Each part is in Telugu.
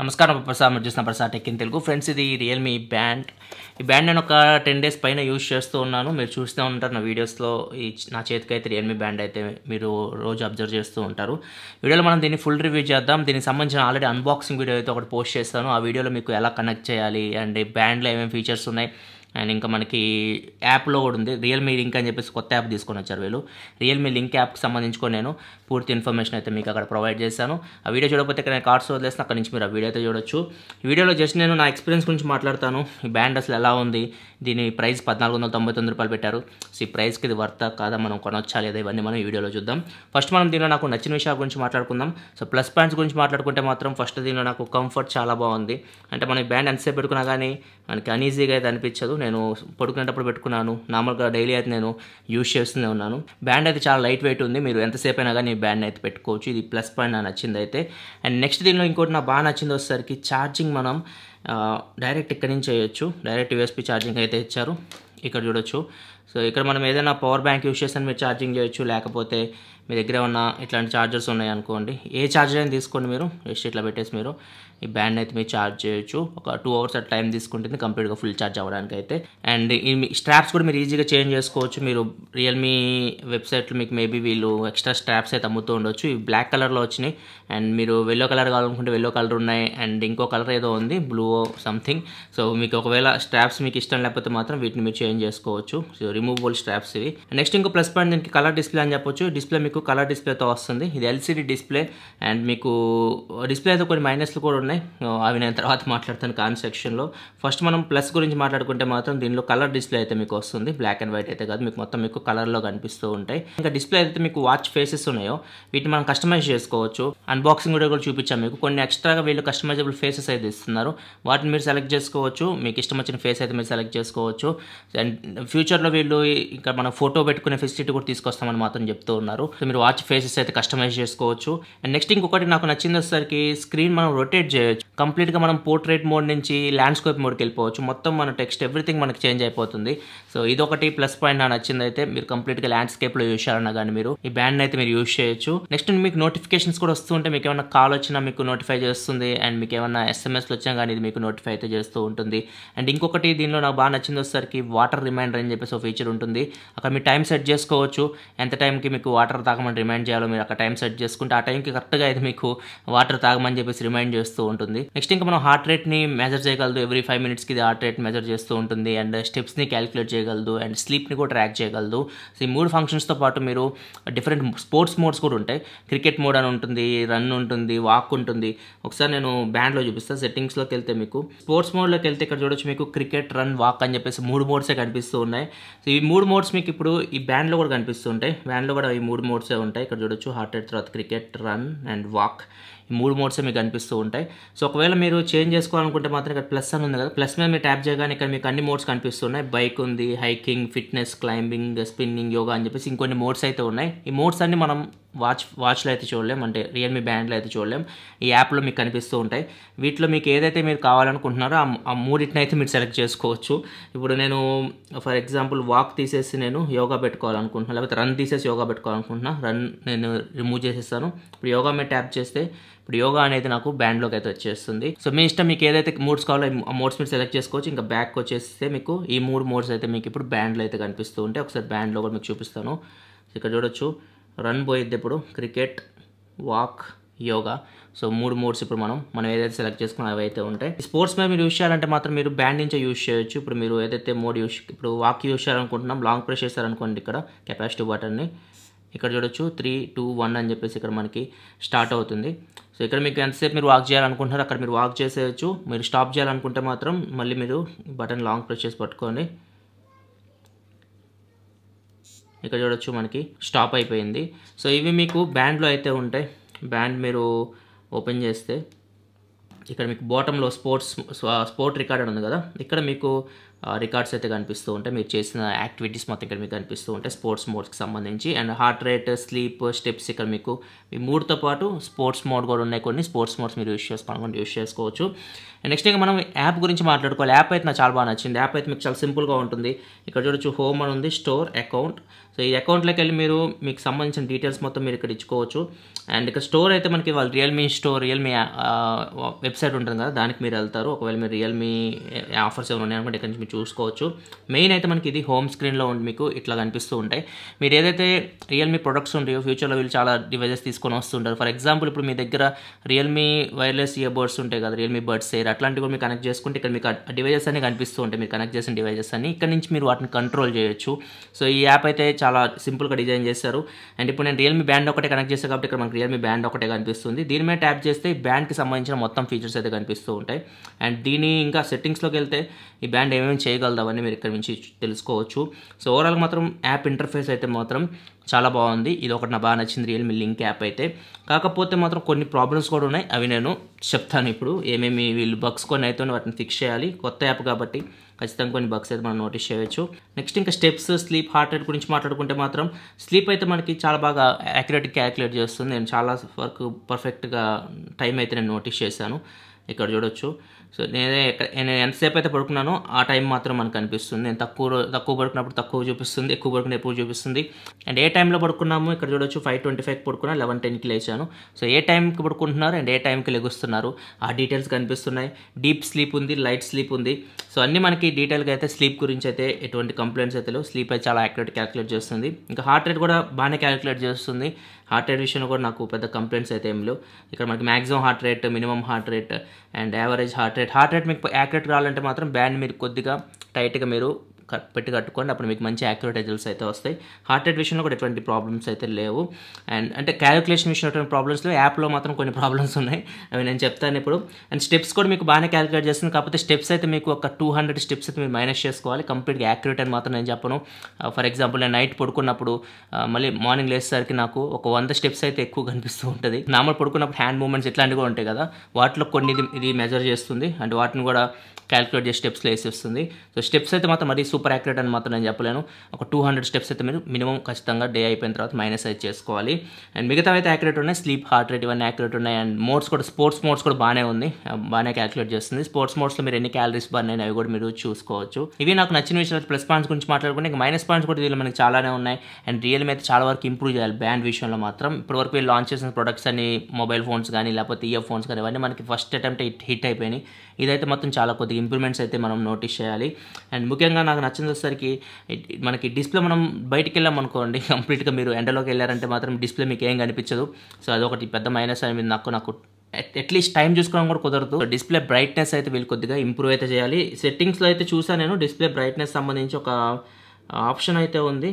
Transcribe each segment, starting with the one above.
నమస్కారం ప్రసాద్ మీరు చూసిన Prasad tech in Telugu. Friends ఇది రియల్మీ బ్యాండ్ ఈ బ్యాండ్ నేను ఒక టెన్ డేస్ పైన యూజ్ చేస్తూ ఉన్నాను. మీరు చూస్తూ ఉంటారు నా వీడియోస్లో. ఈ నా చేతికి అయితే రియల్మీ బ్యాండ్ అయితే మీరు రోజు అబ్జర్వ్ చేస్తూ ఉంటారు. వీడియోలో మనం దీన్ని ఫుల్ రివ్యూ చేద్దాం. దీనికి సంబంధించిన ఆల్రెడీ అన్బాక్సింగ్ వీడియో అయితే ఒకటి పోస్ట్ చేస్తాను. ఆ వీడియోలో మీకు ఎలా కనెక్ట్ చేయాలి? అండ్ బ్యాండ్లో ఏమేమి ఫీచర్స్ ఉన్నాయి? అండ్ ఇంకా మనకి యాప్లో కూడా ఉంది. రియల్మీ లింక్ అని చెప్పేసి కొత్త యాప్ తీసుకొని వచ్చారు వీళ్ళు. రియల్మీ లింక్ యాప్కి సంబంధించుకొని నేను పూర్తి ఇన్ఫర్మేషన్ అయితే మీకు అక్కడ ప్రొవైడ్ చేశాను. ఆ వీడియో చూడకపోతే ఇక్కడ నేను కార్డ్స్ వదిలేసిన అక్కడ నుంచి మీరు ఆ వీడియో అయితే చూడొచ్చు. వీడియోలో జస్ట్ నేను నా ఎక్స్పీరియన్స్ గురించి మాట్లాడతాను. ఈ బ్యాండ్ అసలు ఎలా ఉంది? దీని ప్రైస్ పద్నాలుగు వందల తొంభై తొమ్మిది రూపాయలు పెట్టారు. సో ఈ ప్రైస్కి ఇది వర్త కాదా? మనం కొనొచ్చా? లేదా? ఇవన్నీ మనం ఈ వీడియోలో చూద్దాం. ఫస్ట్ మనం దీనిలో నాకు నచ్చిన విషయాల గురించి మాట్లాడుకుందాం. సో ప్లస్ పాయింట్స్ గురించి మాట్లాడుకుంటే మాత్రం ఫస్ట్ దీనిలో నాకు కంఫర్ట్ చాలా బాగుంది. అంటే మనం ఈ బ్యాండ్ ఎంతసేపు పెట్టుకున్నా కానీ మనకి అన్ఈజీగా అయితే అనిపించదు. నేను పడుకునేటప్పుడు పెట్టుకున్నాను. నార్మల్గా డైలీ అయితే నేను యూజ్ చేస్తూనే ఉన్నాను. బ్యాండ్ అయితే చాలా లైట్ వెయిట్ ఉంది. మీరు ఎంతసేపు అయినా కానీ బ్యాండ్ అయితే పెట్టుకోవచ్చు. ఇది ప్లస్ పాయింట్ నాకు నచ్చింది అయితే. అండ్ నెక్స్ట్ దీనిలో ఇంకోటి నాకు బాగా నచ్చింది వచ్చేసరికి ఛార్జింగ్ మనం డైరెక్ట్ ఇక్కడ నుంచి చేయొచ్చు. డైరెక్ట్ యూఎస్పి ఛార్జింగ్ అయితే ఇచ్చారు. ఇక్కడ చూడొచ్చు. సో ఇక్కడ మనం ఏదైనా పవర్ బ్యాంక్ యూస్ చేస్తే మీరు ఛార్జింగ్ చేయొచ్చు. లేకపోతే మీ దగ్గర ఉన్న ఇట్లాంటి ఛార్జర్స్ ఉన్నాయి అనుకోండి. ఏ ఛార్జర్ అయినా తీసుకోండి మీరు. జస్ట్ ఇట్లా పెట్టేసి మీరు ఈ బ్యాండ్ అయితే మీరు ఛార్జ్ చేయొచ్చు. ఒక టూ అవర్స్ అట్ టైం తీసుకుంటుంది కంప్లీట్గా ఫుల్ ఛార్జ్ అవ్వడానికి అయితే అండ్ ఈ స్ట్రాప్స్ కూడా మీరు ఈజీగా చేంజ్ చేసుకోవచ్చు. మీరు రియల్మీ వెబ్సైట్లో మీకు మేబీ వీళ్ళు ఎక్స్ట్రా స్ట్రాప్స్ అయితే అమ్ముతూ ఉండొచ్చు. ఇవి బ్లాక్ కలర్లో వచ్చినాయి. అండ్ మీరు వెల్లో కలర్ కావాలనుకుంటే వెల్లో కలర్ ఉన్నాయి. అండ్ ఇంకో కలర్ ఏదో ఉంది బ్లూ సంథింగ్ సో మీకు ఒకవేళ స్ట్రాప్స్ మీకు ఇష్టం లేకపోతే మాత్రం వీటిని మీరు చేంజ్ చేసుకోవచ్చు. సో రిమూవబుల్ స్ట్రాప్స్ ఇవి. నెక్స్ట్ ఇంకో ప్లస్ పాయింట్ దీనికి కలర్ డిస్ప్లే అని చెప్పొచ్చు. డిస్ప్లే మీకు కలర్ డిస్ప్లేతో వస్తుంది. ఇది ఎల్సిడి డిస్ప్లే అండ్ మీకు డిస్ప్లేతో కొన్ని మైనస్లు కూడా ఉన్నాయి. అవి నేను తర్వాత మాట్లాడతాను కాన్ సెక్షన్లో ఫస్ట్ మనం ప్లస్ గురించి మాట్లాడుకుంటే మాత్రం దీనిలో కలర్ డిస్ప్లే అయితే మీకు వస్తుంది. బ్లాక్ అండ్ వైట్ అయితే కాదు. మీకు మొత్తం మీకు కలర్లో కనిపిస్తూ ఉంటాయి. ఇంకా డిస్ప్లే అయితే మీకు వాచ్ ఫేసెస్ ఉన్నాయో వీటిని మనం కస్టమైజ్ చేసుకోవచ్చు. అన్బాక్సింగ్ కూడా కూడా చూపించాం మీకు. కొన్ని ఎక్స్ట్రాగా వీళ్ళు కస్టమైజబుల్ ఫేసెస్ అయితే ఇస్తున్నారు. వాటిని మీరు సెలెక్ట్ చేసుకోవచ్చు. మీకు ఇష్టం వచ్చిన ఫేస్ అయితే మీరు సెలెక్ట్ చేసుకోవచ్చు. అండ్ ఫ్యూచర్లో వీళ్ళు ఇంకా మనం ఫోటో పెట్టుకునే ఫెసిలిటీ కూడా తీసుకొస్తామని మాత్రం చెప్తూ ఉన్నారు. మీరు వాచ్ ఫేసెస్ అయితే కస్టమైజ్ చేసుకోవచ్చు. అండ్ నెక్స్ట్ ఇంకొకటి నాకు నచ్చింది వచ్చేసరికి స్క్రీన్ మనం రొటేట్ చేయొచ్చు. కంప్లీట్గా మనం పోర్ట్రేట్ మోడ్ నుంచి ల్యాండ్స్కేప్ మోడ్కి వెళ్ళిపోవచ్చు. మొత్తం మన టెక్స్ట్ ఎవ్రీథింగ్ మనకి చేంజ్ అయిపోతుంది. సో ఇదొకటి ప్లస్ పాయింట్ నాకు నచ్చింది అయితే మీరు కంప్లీట్గా ల్యాండ్స్కేప్లో యూస్ చేయాలన్నా కానీ మీరు ఈ బ్యాండ్ అయితే మీరు యూస్ చేయొచ్చు. నెక్స్ట్ మీకు నోటిఫికేషన్స్ కూడా వస్తుంటే మీకు ఏమైనా కాల్ వచ్చినా మీకు నోటిఫై చేస్తుంది. అండ్ మీకు ఏమైనా ఎస్ఎంఎస్లు వచ్చినా కానీ ఇది మీకు నోటిఫై అయితే చేస్తూ ఉంటుంది. అండ్ ఇంకొకటి దీనిలో నాకు బాగా నచ్చింది వచ్చేసరికి వాటర్ రిమైండర్ అని చెప్పేసి ఒక ఫీచర్ ఉంటుంది. అక్కడ మీ టైం సెట్ చేసుకోవచ్చు. ఎంత టైంకి మీకు వాటర్ తాగ తాగమని రిమైండ్ చేయాలో మీరు అక్కడ టైం సెట్ చేసుకుంటే ఆ టైంకి కరెక్ట్గా అయితే మీకు వాటర్ తాగమని చెప్పేసి రిమైండ్ చేస్తూ ఉంటుంది. నెక్స్ట్ ఇంకా మనం హార్ట్ రేట్ని మెజర్ చేయగలదు. ఎవ్రీ ఫైవ్ మినిట్స్కి ఇది హార్ట్ రేట్ మెజర్ చేస్తూ ఉంటుంది. అండ్ స్టెప్స్ని క్యాలిక్యులేట్ చేయగలదు. అండ్ స్లీప్ని కూడా ట్రాక్ చేయగలదు. సో ఈ మూడు ఫంక్షన్స్తో పాటు మీరు డిఫరెంట్ స్పోర్ట్స్ మోడ్స్ కూడా ఉంటాయి. క్రికెట్ మోడ్ అని ఉంటుంది రన్ ఉంటుంది వాక్ ఉంటుంది. ఒకసారి నేను బ్యాండ్లో చూపిస్తాను సెట్టింగ్స్లోకి వెళ్తే మీకు స్పోర్ట్స్ మోడ్లోకి వెళ్తే ఇక్కడ చూడొచ్చు మీకు క్రికెట్ రన్ వాక్ అని చెప్పేసి మూడు మోడ్సే కనిపిస్తూ ఉన్నాయి. సో ఈ మూడు మోడ్స్ మీకు ఇప్పుడు ఈ బ్యాండ్లో కూడా కనిపిస్తూ ఉంటాయి. బ్యాండ్లో కూడా ఈ మూడు మోడ్స్ ఉంటాయి. ఇక్కడ చూడొచ్చు హార్ట్ రేట్ తర్వాత క్రికెట్ రన్ అండ్ వాక్. మూడు మోడ్సే మీకు కనిపిస్తూ ఉంటాయి. సో ఒకవేళ మీరు చేంజ్ చేసుకోవాలనుకుంటే మాత్రం ఇక్కడ ప్లస్ అని ఉంది కదా. ప్లస్ మీద మీరు ట్యాప్ చేయగానే ఇక్కడ మీకు అన్ని మోడ్స్ కనిపిస్తున్నాయి బైక్ ఉంది hiking fitness climbing spinning yoga అని చెప్పేసి ఇంకొన్ని మోడ్స్ అయితే ఉన్నాయి. ఈ మోడ్స్ అన్ని మనం వాచ్ వాచ్లో అయితే చూడలేం. అంటే రియల్మీ బ్యాండ్లో అయితే చూడలేం. ఈ యాప్లో మీకు కనిపిస్తూ ఉంటాయి. వీటిలో మీకు ఏదైతే మీరు కావాలనుకుంటున్నారో ఆ- మూడింటిని అయితే మీరు సెలెక్ట్ చేసుకోవచ్చు. ఇప్పుడు నేను ఫర్ ఎగ్జాంపుల్ వాక్ తీసేసి నేను యోగా పెట్టుకోవాలనుకుంటున్నాను లేకపోతే రన్ తీసేసి యోగా పెట్టుకోవాలనుకుంటున్నా. రన్ నేను రిమూవ్ చేసేస్తాను. ఇప్పుడు యోగా మీద ట్యాప్ చేస్తే ఇప్పుడు యోగా అనేది నాకు బ్యాండ్లోకి అయితే వచ్చేస్తుంది. సో మీ ఇష్టం మీకు ఏదైతే మోడ్స్ కావాలో ఆ మోడ్స్ మీరు సెలెక్ట్ చేసుకోవచ్చు ఇంకా బ్యాక్ వచ్చేస్తే మీకు ఈ మూడు మోడ్స్ అయితే మీకు ఇప్పుడు బ్యాండ్లో అయితే కనిపిస్తూ ఉంటే ఒకసారి బ్యాండ్లో కూడా మీకు చూపిస్తాను. ఇక్కడ చూడొచ్చు. రన్ పోయిద్ది ఇప్పుడు క్రికెట్ వాక్ యోగా. సో మూడు మోడ్స్ ఇప్పుడు మనం మనం ఏదైతే సెలెక్ట్ చేసుకున్నా అవి అయితే ఉంటాయి. స్పోర్ట్స్ మీద మీరు యూస్ చేయాలంటే మాత్రం మీరు బ్యాండ్ నుంచే యూస్ చేయొచ్చు. ఇప్పుడు మీరు ఏదైతే మోడ్ యూస్ ఇప్పుడు వాక్ యూస్ చేయాలనుకుంటున్నాం లాంగ్ ప్రెస్ చేస్తారనుకోండి ఇక్కడ కెపాసిటీ బటన్ని. ఇక్కడ చూడొచ్చు త్రీ టూ వన్ అని చెప్పేసి ఇక్కడ మనకి స్టార్ట్ అవుతుంది. సో ఇక్కడ మీకు ఎంతసేపు మీరు వాక్ చేయాలనుకుంటున్నారు అక్కడ మీరు వాక్ చేసేయచ్చు. మీరు స్టాప్ చేయాలనుకుంటే మాత్రం మళ్ళీ మీరు బటన్ లాంగ్ ప్రెస్ చేసి పట్టుకొని ఇక్కడ చూడొచ్చు మనకి స్టాప్ అయిపోయింది. సో ఇవి మీకు బ్యాండ్లో అయితే ఉంటాయి. బ్యాండ్ మీరు ఓపెన్ చేస్తే ఇక్కడ మీకు బాటంలో స్పోర్ట్స్ స్పోర్ట్ రికార్డ్ ఉంది కదా. ఇక్కడ మీకు రికార్డ్స్ అయితే కనిపిస్తూ ఉంటాయి. మీరు చేసిన యాక్టివిటీస్ మొత్తం ఇక్కడ మీకు కనిపిస్తూ ఉంటాయి. స్పోర్ట్స్ మోడ్స్కి సంబంధించి. And heart rate sleep steps ఇక్కడ మీకు మీ మూడుతో పాటు స్పోర్ట్స్ మోడ్ కూడా ఉన్నాయి. కొన్ని స్పోర్ట్స్ మోడ్స్ మీరు యూస్ చేసుకోవాలనుకుంటే యూస్ చేసుకోవచ్చు. అండ్ నెక్స్ట్ ఇంకా మనం యాప్ గురించి మాట్లాడుకోవాలి. యాప్ అయితే నాకు చాలా బాగా నచ్చింది. యాప్ అయితే మీకు చాలా సింపుల్గా ఉంటుంది. ఇక్కడ చూడొచ్చు హోమ్ అని ఉంది స్టోర్ అకౌంట్ సో ఈ అకౌంట్లోకి వెళ్ళి మీరు మీకు సంబంధించిన డీటెయిల్స్ మొత్తం మీరు ఇక్కడ ఇచ్చుకోవచ్చు. అండ్ ఇక్కడ స్టోర్ అయితే మనకి వాళ్ళు Realme store Realme website website ఉంటుంది కదా. దానికి మీరు వెళ్తారు. ఒకవేళ మీరు రియల్మీ ఆఫర్స్ ఏమైనా ఉన్నాయనుకుంటే ఇక్కడ నుంచి మీరు చూసుకోవచ్చు. మెయిన్ అయితే మనకి ఇది హోమ్ స్క్రీన్లో ఉండి మీకు ఇట్లా కనిపిస్తూ ఉంటాయి. మీరు ఏదైతే రియల్మీ ప్రొడక్ట్స్ ఉంటాయో ఫ్యూచర్లో వీళ్ళు చాలా డివైజెస్ తీసుకొని వస్తుంటారు. ఫర్ ఎగ్జాంపుల్ ఇప్పుడు మీ దగ్గర రియల్మీ వైర్లెస్ ఇయర్ బర్డ్స్ ఉంటాయి కదా రియల్మీ బర్డ్స్ ఎయిర్ అట్లాంటివి కూడా మీరు కనెక్ట్ చేసుకుంటే ఇక్కడ మీకు డివైజెస్ అన్ని కనిపిస్తూ ఉంటాయి. మీరు కనెక్ట్ చేసిన డివైజెస్ అన్ని. ఇక్కడ నుంచి మీరు వాటిని కంట్రోల్ చేయొచ్చు. సో ఈ యాప్ అయితే చాలా సింపుల్గా డిజైన్ చేశారు. అండ్ ఇప్పుడు నేను రియల్మీ బ్యాండ్ ఒకటే కనెక్ట్ చేస్తాను కాబట్టి ఇక్కడ మనకు రియల్మీ బ్యాండ్ ఒకటే కనిపిస్తుంది. దీని మీద ట్యాప్ చేస్తే బ్యాండ్కి సంబంధించిన మొత్తం ఫీచర్స్ అయితే కనిపిస్తూ ఉంటాయి. అండ్ దీని ఇంకా సెట్టింగ్స్లోకి వెళ్తే ఈ బ్యాండ్ ఏమేమి చేయగలదు అవన్నీ మీరు ఇక్కడ నుంచి తెలుసుకోవచ్చు. సో ఓవరాల్ మాత్రం యాప్ ఇంటర్ఫేస్ అయితే మాత్రం చాలా బాగుంది. ఇది ఒకటి నా బాగా నచ్చింది. రియల్మీ లింక్ యాప్ అయితే. కాకపోతే మాత్రం కొన్ని ప్రాబ్లమ్స్ కూడా ఉన్నాయి. అవి నేను చెప్తాను ఇప్పుడు. ఏమేమి వీళ్ళు బగ్స్ కొన్ని అయితే వాటిని ఫిక్స్ చేయాలి. కొత్త యాప్ కాబట్టి ఖచ్చితంగా కొన్ని బగ్స్ అయితే మనం నోటీస్ చేయవచ్చు. నెక్స్ట్ ఇంకా స్టెప్స్ స్లీప్ హార్ట్ రేట్ గురించి మాట్లాడుకుంటే మాత్రం స్లీప్ అయితే మనకి చాలా బాగా యాక్యురేట్ క్యాలిక్యులేట్ చేస్తుంది. నేను చాలా వరకు పర్ఫెక్ట్గా టైం అయితే నేను నోటీస్ చేశాను. ఇక్కడ చూడొచ్చు. సో నేనే నేను ఎంతసేపు అయితే పడుకున్నానో ఆ టైం మాత్రం మనకు కనిపిస్తుంది నేను తక్కువ తక్కువ పడుకున్నప్పుడు తక్కువ చూపిస్తుంది ఎక్కువ పడుకున్న ఎక్కువ చూపిస్తుంది. అండ్ ఏ టైంలో పడుకున్నాము ఇక్కడ చూడొచ్చు ఫైవ్ ట్వంటీ ఫైవ్ పడుకున్నా లెవెన్ టెన్కి లేచాను. సో ఏ టైంకి పడుకుంటున్నారు అండ్ ఏ టైంకి లెగుస్తున్నారు? ఆ డీటెయిల్స్ కనిపిస్తున్నాయి. డీప్ స్లీప్ ఉంది లైట్ స్లీప్ ఉంది. సో అన్నీ మనకి డీటెయిల్గా అయితే స్లీప్ గురించి అయితే ఎటువంటి కంప్లైంట్స్ అయితే లేవు. స్లీప్ అయితే చాలా యాక్యురేట్ క్యాలిక్యులేట్ చేస్తుంది. ఇంకా హార్ట్ రేట్ కూడా బాగానే క్యాలిక్యులేట్ చేస్తుంది. హార్ట్ రేట్ విషయంలో కూడా నాకు పెద్ద కంప్లైంట్స్ అయితే ఏం లేవు. ఇక్కడ మనకి maximum heart rate minimum heart rate and average heart rate heart rate మీకు యాక్యురేట్ రావాలంటే మాత్రం బ్యాండ్ మీరు కొద్దిగా టైట్గా మీరు పెట్టి కట్టుకోండి. అప్పుడు మీకు మంచి యాక్యురేట్ రిజల్ట్స్ అయితే వస్తాయి. హార్ట్ రేట్ విషయంలో కూడా ఎటువంటి ప్రాబ్లమ్స్ అయితే లేవు. అండ్ అంటే క్యాలిక్యులేషన్ విషయంలో ఎటువంటి ప్రాబ్లమ్స్ యాప్లో మాత్రం కొన్ని ప్రాబ్లమ్స్ ఉన్నాయి. అవి నేను చెప్తాను ఇప్పుడు. అండ్ స్టెప్స్ కూడా మీకు బాగానే క్యాలిక్యులేట్ చేస్తుంది. కాకపోతే స్టెప్స్ అయితే మీకు ఒక టూ హండ్రెడ్ స్టెప్స్ అయితే మీరు మైనస్ చేసుకోవాలి. కంప్లీట్గా యాక్యురేట్ అని మాత్రం నేను చెప్పను. Uh, ఫర్ ఎగ్జాంపుల్ నేను నైట్ పడుకున్నప్పుడు uh, మళ్ళీ మార్నింగ్ లేచేసరికి నాకు ఒక వంద స్టెప్స్ అయితే ఎక్కువ కనిపిస్తూ ఉంటుంది. నార్మల్ పడుకున్నప్పుడు హ్యాండ్ మూమెంట్స్ ఇట్లాంటివి కూడా ఉంటాయి కదా. వాటిలో కొన్ని ఇది ఇది మెజర్ చేస్తుంది. అండ్ వాటిని కూడా క్యాలిక్యులేట్ చేసి స్టెప్స్లో వేసేస్తుంది సో స్టెప్స్ అయితే మాత్రం మరీ సూపర్ యాక్యురేట్ అని మాత్రం నేను చెప్పలేను. ఒక టూ హండ్రెడ్ స్టెప్స్ అయితే మీరు మినిమం ఖచ్చితంగా డే అయిపోయిన తర్వాత మైనస్ అయితే చేసుకోవాలి. అండ్ మిగతా అయితే యాక్యురేట్ ఉన్నాయి. స్లీప్ హార్ట్ రేట్ ఇవన్నీ యాక్యురేట్ ఉన్నాయి. అండ్ మోడ్స్ కూడా స్పోర్ట్స్ మోడ్స్ కూడా బాగానే ఉంది. బాగానే క్యాలిక్యులేట్ చేస్తుంది. స్పోర్ట్స్ మోడ్స్లో మీరు ఎన్ని క్యాలరీస్ బర్న్ అయినా అవి కూడా మీరు చూసుకోవచ్చు. ఇవి నాకు నచ్చిన విషయాలు ప్లస్ పాయింట్స్ గురించి మాట్లాడుకుంటే ఇంకా మైనస్ పాయింట్స్ కూడా దీనిలో మనకి చాలానే ఉన్నాయి. అండ్ రియల్మీ అయితే చాలా వరకు ఇంప్రూవ్ చేయాలి బ్యాండ్ విషయంలో మాత్రం. ఇప్పటివరకు వీళ్ళు లాంచ్ చేసిన ప్రొడక్ట్స్ అన్ని మొబైల్ ఫోన్స్ కానీ లేకపోతే ఇయర్ ఫోన్స్ కానీ ఇవన్నీ మనకి ఫస్ట్ అటెంప్ట్ హిట్ అయిపోయినాయి. ఇదైతే మొత్తం చాలా కొద్దిగా ఇంప్రూవ్మెంట్స్ అయితే మనం నోటీస్ చేయాలి. అండ్ ముఖ్యంగా నాకు నచ్చింది వచ్చేసరికి మనకి డిస్ప్లే మనం బయటికి వెళ్ళాం అనుకోండి కంప్లీట్గా మీరు ఎండలోకి వెళ్ళారంటే మాత్రం డిస్ప్లే మీకు ఏం కనిపించదు. సో అదొకటి పెద్ద మైనస్ అని మీరు నాకు నాకు అట్లీస్ట్ టైం చూసుకోవడం కూడా కుదరదు. డిస్ప్లే బ్రైట్నెస్ అయితే వీళ్ళు కొద్దిగా ఇంప్రూవ్ అయితే చేయాలి. సెట్టింగ్స్లో అయితే చూసాను నేను డిస్ప్లే బ్రైట్నెస్ సంబంధించి ఒక ఆప్షన్ అయితే ఉంది.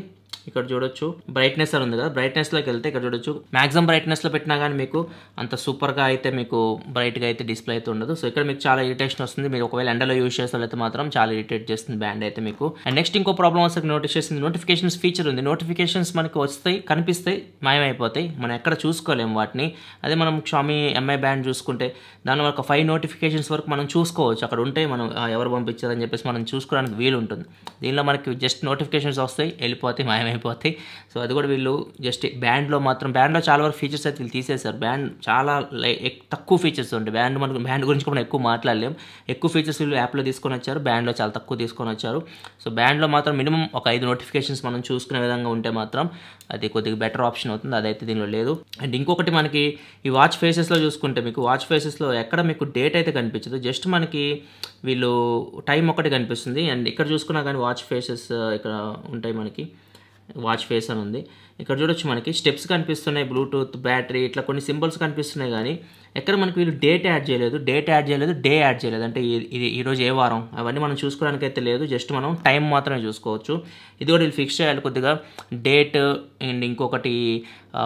ఇక్కడ చూడొచ్చు. బ్రైట్నెస్ అని ఉంది కదా బ్రైట్నెస్లోకి వెళ్తే ఇక్కడ చూడొచ్చు. మాక్సిమం బ్రైట్నెస్లో పెట్టినా కానీ మీకు అంత సూపర్గా అయితే మీకు బ్రైట్గా అయితే డిస్ప్లే అయితే ఉండదు. సో ఇక్కడ మీకు చాలా ఇరిటేషన్ వస్తుంది. మీరు ఒకవేళ ఎండలో యూజ్ చేసినట్లయితే మాత్రం చాలా ఇరిటేట్ చేస్తుంది బ్యాండ్ అయితే మీకు. అండ్ నెక్స్ట్ ఇంకో ప్రాబ్లమ్ వస్తే నోటీస్ చేసింది నోటిఫికేషన్స్ ఫీచర్ ఉంది. నోటిఫికేషన్స్ మనకి వస్తాయి కనిపిస్తాయి మాయమైపోతాయి. మనం ఎక్కడ చూసుకోలేము వాటిని. అదే మనం షామీ ఎంఐ బ్యాండ్ చూసుకుంటే దాని ఒక ఫైవ్ నోటిఫికేషన్స్ వరకు మనం చూసుకోవచ్చు. అక్కడ ఉంటే మనం ఎవరు పంపించారని చెప్పేసి మనం చూసుకోవడానికి వీలు ఉంటుంది దీనిలో మనకి జస్ట్ నోటిఫికేషన్స్ వస్తాయి వెళ్ళిపోతాయి అయిపోతాయి. సో అది కూడా వీళ్ళు జస్ట్ బ్యాండ్లో మాత్రం బ్యాండ్లో చాలా వరకు ఫీచర్స్ అయితే వీళ్ళు తీసేశారు. బ్యాండ్ చాలా తక్కువ ఫీచర్స్ ఉంటాయి బ్యాండ్ మనకు బ్యాండ్ గురించి కూడా ఎక్కువ మాట్లాడలేం. ఎక్కువ ఫీచర్స్ వీళ్ళు యాప్లో తీసుకొని వచ్చారు. బ్యాండ్లో చాలా తక్కువ తీసుకొని వచ్చారు. సో బ్యాండ్లో మాత్రం మినిమం ఒక ఐదు నోటిఫికేషన్స్ మనం చూసుకునే విధంగా ఉంటే మాత్రం అది కొద్దిగా బెటర్ ఆప్షన్ అవుతుంది. అదైతే దీనిలో లేదు. అండ్ ఇంకొకటి మనకి ఈ వాచ్ ఫేసెస్లో చూసుకుంటే మీకు వాచ్ ఫేసెస్లో ఎక్కడ మీకు డేట్ అయితే కనిపించదు. జస్ట్ మనకి వీళ్ళు టైం ఒకటి కనిపిస్తుంది. అండ్ ఇక్కడ చూసుకున్నా కానీ వాచ్ ఫేసెస్ ఇక్కడ ఉంటాయి మనకి. వాచ్ ఫేస్ అని ఉంది. ఇక్కడ చూడొచ్చు మనకి. స్టెప్స్ కనిపిస్తున్నాయి బ్లూటూత్ బ్యాటరీ ఇట్లా కొన్ని సింబల్స్ కనిపిస్తున్నాయి కానీ ఎక్కడ మనకి వీళ్ళు డేట్ యాడ్ చేయలేదు డేట్ యాడ్ చేయలేదు డే యాడ్ చేయలేదు. అంటే ఇది ఈరోజు ఏ వారం? అవన్నీ మనం చూసుకోవడానికి అయితే లేదు జస్ట్ మనం టైం మాత్రమే చూసుకోవచ్చు. ఇది కూడా వీళ్ళు ఫిక్స్ చేయాలి కొద్దిగా. డేట్ అండ్ ఇంకొకటి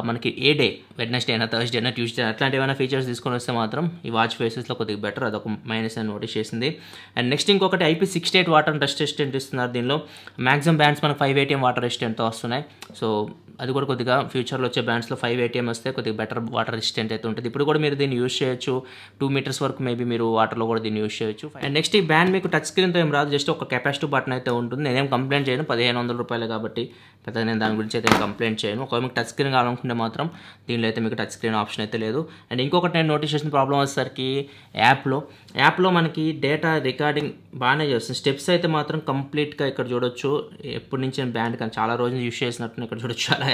మనకి ఏ డే? వెడ్నెస్డే అయినా థర్స్డే అయినా ట్యూస్డే అట్లాంటి ఏమైనా ఫీచర్స్ తీసుకొని వస్తే మాత్రం ఈ వాచ్ ఫేసెస్లో కొద్దిగా బెటర్. అదొక మైనస్ అని నోటీస్ చేసింది. అండ్ నెక్స్ట్ ఇంకొకటి IP sixty eight water dust resistant ఇస్తున్నారు దీనిలో. మ్యాక్సిమం బ్యాండ్స్ మనకు ఫైవ్ ఏటీఎం వాటర్ రెసిస్టెంట్తో వస్తున్నాయి. సో అది కూడా కొద్దిగా ఫ్యూచర్లో వచ్చే బ్యాండ్స్లో ఫైవ్ ఏటీఎం వస్తే కొద్దిగా బెటర్ వాటర్ రెసిస్టెంట్ అయితే ఉంటుంది. ఇప్పుడు కూడా మీరు దీన్ని యూస్ చేయొచ్చు. టూ మీటర్స్ వరకు మేబీ మీరు వాటర్లో కూడా దీన్ని యూస్ చేయొచ్చు. అండ్ నెక్స్ట్ ఈ బ్యాండ్ మీకు టచ్ స్క్రీన్తో ఏం రాదు. జస్ట్ ఒక కెపాసిటీ బటన్ అయితే ఉంటుంది. నేనేం కంప్లైంట్ చేయను. పదిహేను వందల రూపాయలు కాబట్టి పెద్ద నేను దాని గురించి అయితే కంప్లైంట్ చేయను. ఒకవేళ మీకు టచ్ స్క్రీన్ కావాలనుకుంటే మాత్రం దీనిలో అయితే మీకు టచ్ స్క్రీన్ ఆప్షన్ అయితే లేదు. అండ్ ఇంకొకటి నేను నోటీస్ చేసిన ప్రాబ్లం వచ్చేసరికి యాప్లో యాప్లో మనకి డేటా రికార్డింగ్ బాగానే చేస్తుంది. స్టెప్స్ అయితే మాత్రం కంప్లీట్గా ఇక్కడ చూడొచ్చు. ఎప్పటి నుంచి నేను బ్యాండ్ కానీ చాలా రోజులు యూస్ చేసినట్టు ఇక్కడ చూడొచ్చు. చాలా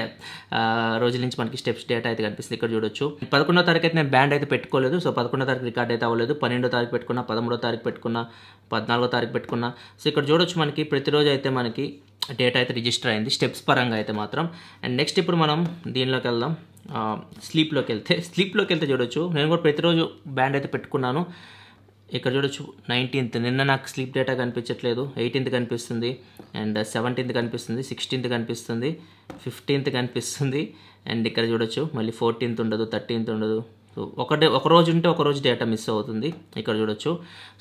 రోజుల నుంచి మనకి స్టెప్స్ డేటా అయితే కనిపిస్తుంది. ఇక్కడ చూడొచ్చు. పదకొండో తారీఖు అయితే నేను బ్యాండ్ అయితే పెట్టుకోలేదు. సో పదకొండో తారీఖు రికార్డ్ అయితే అవ్వలేదు. పన్నెండో తారీఖు పెట్టుకున్నా పదమూడో తారీఖు పెట్టుకున్నా పద్నాలుగో తారీఖు పెట్టుకున్నా. సో ఇక్కడ చూడొచ్చు మనకి ప్రతిరోజు అయితే మనకి డేటా అయితే రిజిస్టర్ అయింది. స్టెప్స్ పరంగా అయితే మాత్రం. అండ్ నెక్స్ట్ ఇప్పుడు మనం దీనిలోకి వెళ్దాం. స్లీప్లోకి వెళ్తే స్లీప్లోకి వెళ్తే చూడొచ్చు. నేను కూడా ప్రతిరోజు బ్యాండ్ అయితే పెట్టుకున్నాను. ఇక్కడ చూడొచ్చు నైన్టీన్త్. నిన్న నాకు స్లీప్ డేటా కనిపించట్లేదు. ఎయిటీన్త్ కనిపిస్తుంది. అండ్ సెవెంటీన్త్ కనిపిస్తుంది సిక్స్టీన్త్ కనిపిస్తుంది ఫిఫ్టీన్త్ కనిపిస్తుంది. అండ్ ఇక్కడ చూడొచ్చు మళ్ళీ ఫోర్టీన్త్ ఉండదు థర్టీన్త్ ఉండదు. సో ఒక డే ఒక రోజు ఉంటే ఒక రోజు డేటా మిస్ అవుతుంది ఇక్కడ చూడొచ్చు.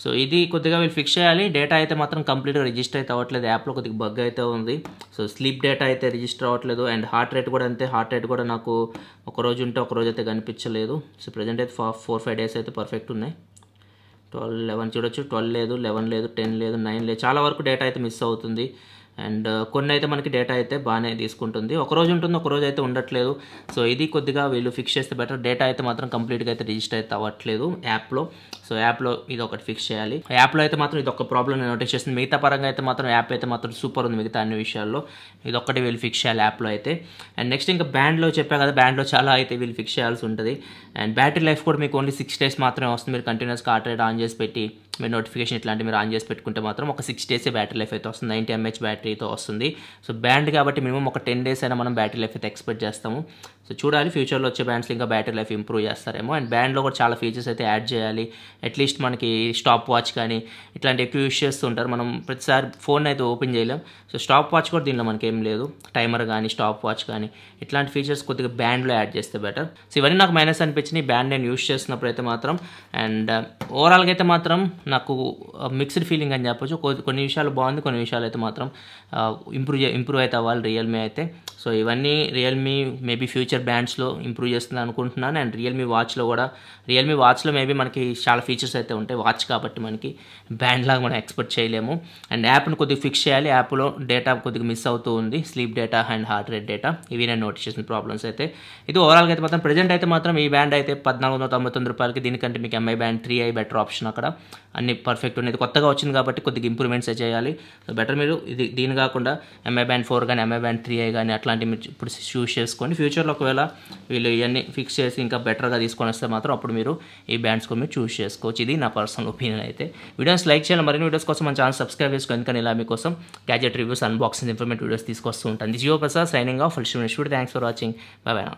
సో ఇది కొద్దిగా వీళ్ళు ఫిక్స్ చేయాలి. డేటా అయితే మాత్రం కంప్లీట్గా రిజిస్టర్ అయితే అవ్వట్లేదు. యాప్లో కొద్దిగా బగ్ అయితే ఉంది. సో స్లీప్ డేటా అయితే రిజిస్టర్ అవ్వట్లేదు. అండ్ హార్ట్ రేట్ కూడా అంతే. హార్ట్ రేట్ కూడా నాకు ఒక రోజు ఉంటే ఒక రోజు అయితే కనిపించలేదు. సో ప్రజెంట్ అయితే ఫోర్ ఫైవ్ డేస్ అయితే పర్ఫెక్ట్ ఉన్నాయి. ట్వెల్వ్ లెవెన్ చూడొచ్చు. ట్వెల్వ్ లేదు లెవెన్ లేదు టెన్ లేదు నైన్ లేదు. చాలా వరకు డేటా అయితే మిస్ అవుతుంది. అండ్ కొన్ని అయితే మనకి డేటా అయితే బాగానే తీసుకుంటుంది. ఒక రోజు ఉంటుంది ఒక రోజు అయితే ఉండట్లేదు. సో ఇది కొద్దిగా వీళ్ళు ఫిక్స్ చేస్తే బెటర్ డేటా అయితే మాత్రం కంప్లీట్గా అయితే రిజిస్టర్ అయితే అవ్వట్లేదు యాప్లో. సో యాప్లో ఇది ఒకటి ఫిక్స్ చేయాలి. యాప్లో అయితే మాత్రం ఇది ఒక ప్రాబ్లం నేను నోటీస్ చేసింది మిగతా పరంగా అయితే మాత్రం యాప్ అయితే మాత్రం సూపర్ ఉంది మిగతా అన్ని విషయాల్లో. ఇది ఒక్కటి వీళ్ళు ఫిక్స్ చేయాలి యాప్లో అయితే. అండ్ నెక్స్ట్ ఇంకా బ్యాండ్లో చెప్పా కదా బ్యాండ్లో చాలా అయితే వీళ్ళు ఫిక్స్ చేయాల్సి ఉంటుంది. అండ్ బ్యాటరీ లైఫ్ కూడా మీకు ఓన్లీ సిక్స్ డేస్ మాత్రమే వస్తుంది. మీరు కంటిన్యూస్గా ఆటరేట్ ఆన్ చేసి పెట్టి మీరు నోటిఫికేషన్ ఇట్లాంటివి మీరు ఆన్ చేసి పెట్టుకుంటే మాత్రం ఒక సిక్స్ డేసే బ్యాటరీ లైఫ్ అయితే వస్తుంది. నైంటీ ఎంహెచ్ బ్యాటరీతో వస్తుంది. సో బ్యాండ్ కాబట్టి మినిమం ఒక టెన్ డేస్ అయినా మనం బ్యాటరీ లైఫ్ అయితే ఎక్స్పెక్ట్ చేస్తాము. సో చూడాలి ఫ్యూచర్లో వచ్చే బ్యాండ్స్లో ఇంకా బ్యాటరీ లైఫ్ ఇంప్రూవ్ చేస్తారేమో. అండ్ బ్యాండ్లో కూడా చాలా ఫీచర్స్ అయితే యాడ్ చేయాలి. అట్లీస్ట్ మనకి స్టాప్ వాచ్ కానీ ఇట్లాంటి ఎక్కువ యూస్ చేస్తుంటారు మనం ప్రతిసారి ఫోన్ అయితే ఓపెన్ చేయలేం. సో స్టాప్ వాచ్ కూడా దీనిలో మనకి ఏం లేదు. టైమర్ కానీ స్టాప్ వాచ్ కానీ ఇట్లాంటి ఫీచర్స్ కొద్దిగా బ్యాండ్లో యాడ్ చేస్తే బెటర్. సో ఇవన్నీ నాకు మైనస్ అనిపించినాయి. బ్యాండ్ నేను యూస్ చేస్తున్నప్పుడు అయితే మాత్రం. అండ్ ఓవరాల్గా అయితే మాత్రం నాకు మిక్స్డ్ ఫీలింగ్ అని చెప్పొచ్చు. కొన్ని విషయాలు బాగుంది కొన్ని విషయాలు అయితే మాత్రం ఇంప్రూవ్ ఇంప్రూవ్ అయితే అవ్వాలి రియల్మీ అయితే. సో ఇవన్నీ రియల్మీ మేబీ ఫ్యూచర్ బ్యాండ్స్లో ఇంప్రూవ్ చేస్తుంది అనుకుంటున్నాను. అండ్ రియల్మీ వాచ్లో కూడా రియల్మీ వాచ్లో మేబీ మనకి చాలా ఫీచర్స్ అయితే ఉంటాయి. వాచ్ కాబట్టి మనకి బ్యాండ్ లాగా మనం ఎక్స్పెక్ట్ చేయలేము. అండ్ యాప్ను కొద్దిగా ఫిక్స్ చేయాలి. యాప్లో డేటా కొద్దిగా మిస్ అవుతూ ఉంది. Sleep data and heart rate data ఇవి నేను నోటీస్ చేసిన ప్రాబ్లమ్స్ అయితే. ఇది ఓవరాల్గా అయితే మాత్రం ప్రజెంట్ అయితే మాత్రం ఈ బ్యాండ్ అయితే పద్నాలుగు వందల తొంభై తొమ్మిది రూపాయలకి దీనికంటే మీకు MI band three I better option అక్కడ. అన్ని పర్ఫెక్ట్ ఉన్నది కొత్తగా వచ్చింది కాబట్టి కొద్దిగా ఇంప్రూవ్మెంట్స్ చేయాలి. సో బెటర్ మీరు ఇది దీని కాకుండా ఎంఐ బ్యాండ్ ఫోర్ కానీ ఎంఐ బ్యాండ్ త్రీ ఐ కానీ అట్లాంటివి మీరు ఇప్పుడు చూస్ చేసుకొని ఫ్యూచర్లో ఒకవేళ వీళ్ళు ఇవన్నీ ఫిక్స్ చేసి ఇంకా బెటర్గా తీసుకొని వస్తే మాత్రం అప్పుడు మీరు ఈ బ్యాండ్స్ కూడా మీరు చూస్ చేసుకోవచ్చు. ఇది నా పర్సనల్ ఒపీనియన్ అయితే. వీడియోస్ లైక్ చేయాలి మరిన్ని వీడియోస్ కోసం మన ఛానల్ సబ్స్క్రైబ్ చేసుకో ఎందుకని ఇలా మీకోసం gadget reviews unboxing informative videos తీసుకొస్తూ ఉంటాను. Jio Prasad signing off full student thanks for watching bye